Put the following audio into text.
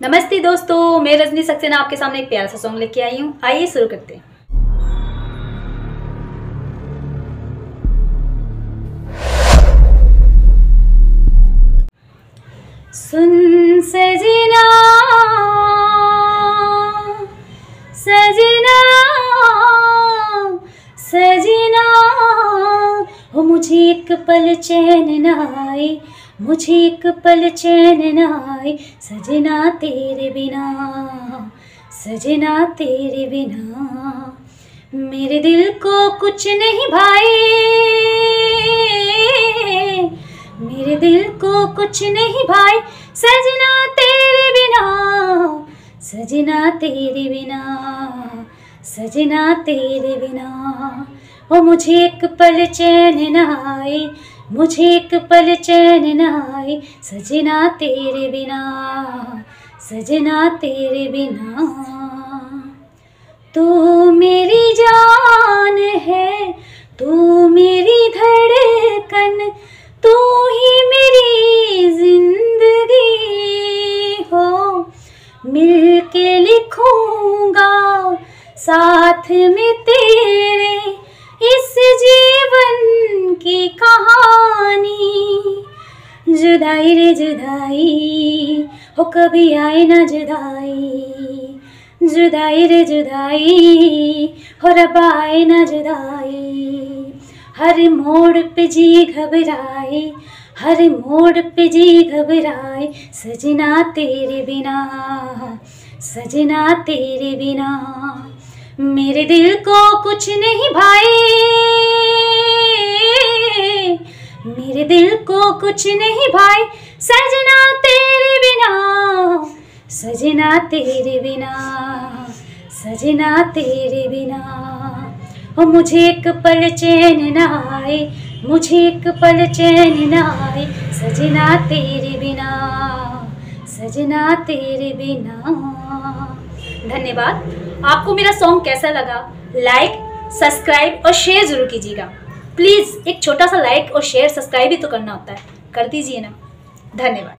नमस्ते दोस्तों, मैं रजनी सक्सेना आपके सामने एक प्यारा सा सॉन्ग लेके आई हूँ। आइए शुरू करते हैं। सुन सजना सजना सजना, हो मुझे एक पल चैन न आए मुझे एक पल चैन न आए, सजना तेरे बिना, सजना तेरे बिना। मेरे दिल को कुछ नहीं भाई मेरे दिल को कुछ नहीं भाई सजना तेरे बिना, सजना तेरे बिना, सजना तेरे बिना। ओ मुझे एक पल चैन न आए मुझे एक पल चैन न आए, सजना तेरे बिना, सजना तेरे बिना। तू मेरी जान है, तू मेरी धड़कन, तू ही मेरी ज़िंदगी हो। मिल के लिखूँगा साथ में तेरे इस जीवन जुदाई रे जुदाई, हो कभी आए ना जुदाई। जुदाई रे जुदाई, हो रब आए ना जुदाई। हर मोड़ पे जी घबराए, हर मोड़ पे जी घबराए, सजना तेरे बिना, सजना तेरे बिना। मेरे दिल को कुछ नहीं भाई मेरे दिल कुछ नहीं भाई। सजना तेरे बिना, सजना तेरे बिना, सजना तेरे बिना। ओ, मुझे एक पल चैन न आए, मुझे एक पल चैन न आए। सजना तेरे बिना, सजना तेरे बिना। धन्यवाद। आपको मेरा सॉन्ग कैसा लगा? लाइक सब्सक्राइब और शेयर ज़रूर कीजिएगा। प्लीज़ एक छोटा सा लाइक और शेयर सब्सक्राइब भी तो करना होता है। कर दीजिए ना। धन्यवाद।